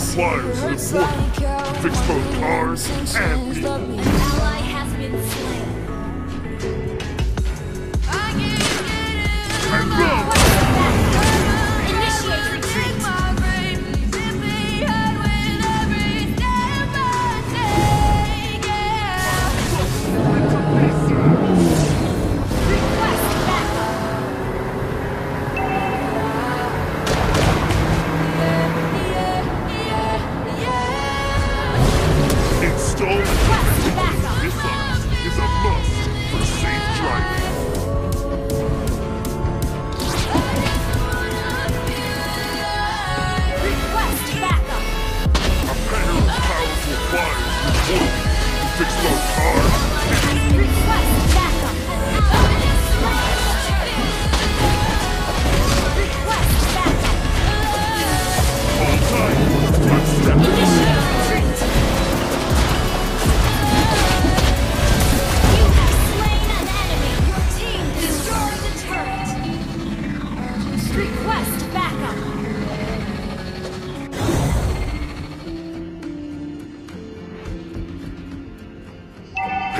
flyers with water. We've cars and people.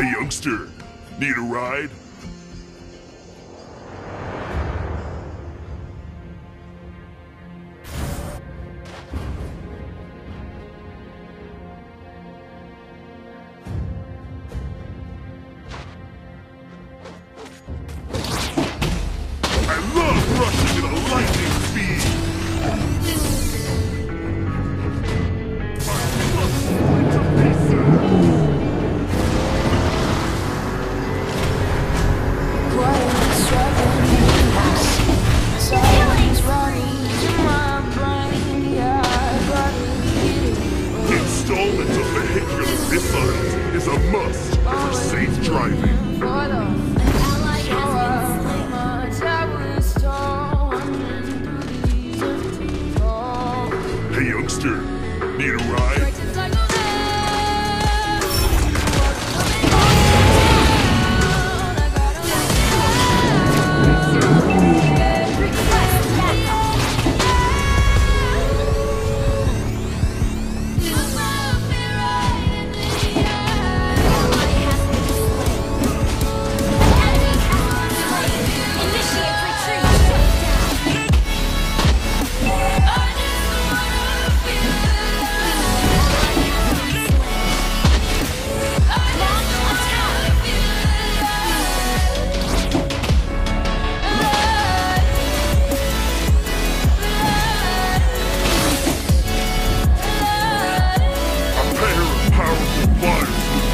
Hey youngster, need a ride? Installment of vehicular missiles is a must for safe driving.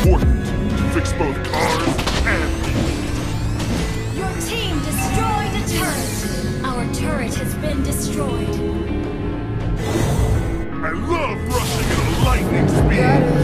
important. Fix both cars and. Your team destroyed a turret. Our turret has been destroyed. I love rushing at a lightning speed.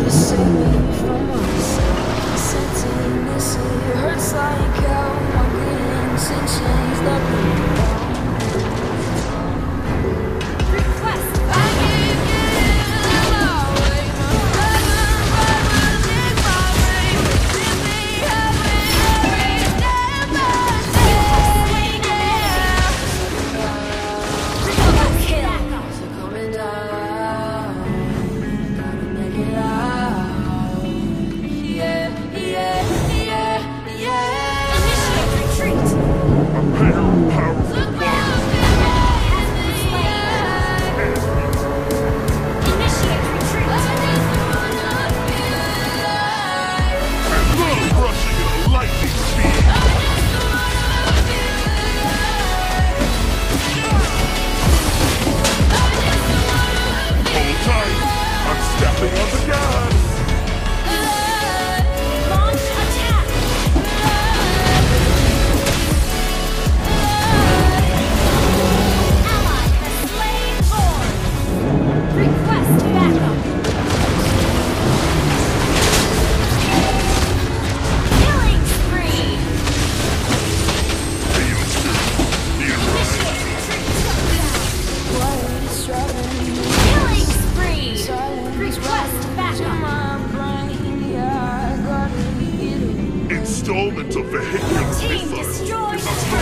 installment of vehicular Team destroyed!